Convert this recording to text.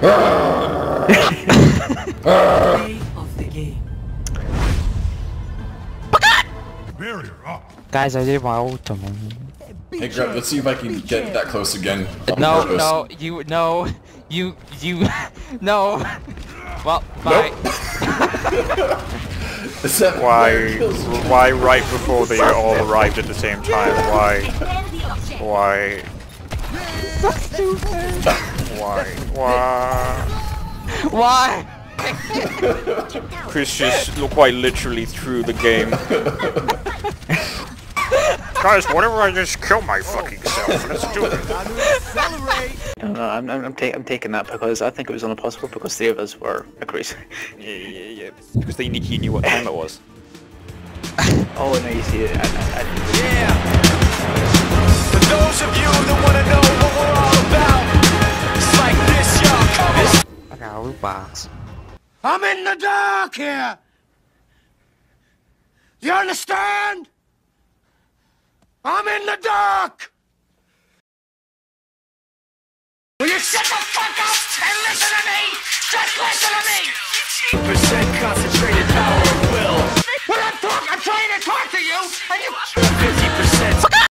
Guys, I did my ultimate. Hey, Grep, let's see if I can get that close again. on No, purpose. no, you, no, you, you, no. Well, bye. Is that Why, where it kills me? why right before they all arrived at the same time? Why, why, why, why? Why? Chris just looked quite literally through the game. Guys, whatever I just kill my fucking self. Let's do it. No, no, I'm, I'm, I'm, ta I'm taking that because I think it was only possible because three of us were agrees. Yeah, yeah, yeah. Because they knew, he knew what time it was. oh, no, you see it. I, I, I, For I got a loot box. I'm in the dark here. You understand? I'm in the dark. Will you shut the fuck up and listen to me? Just listen to me. Percent concentrated power of will. When I'm talking, I'm trying to talk to you, and you.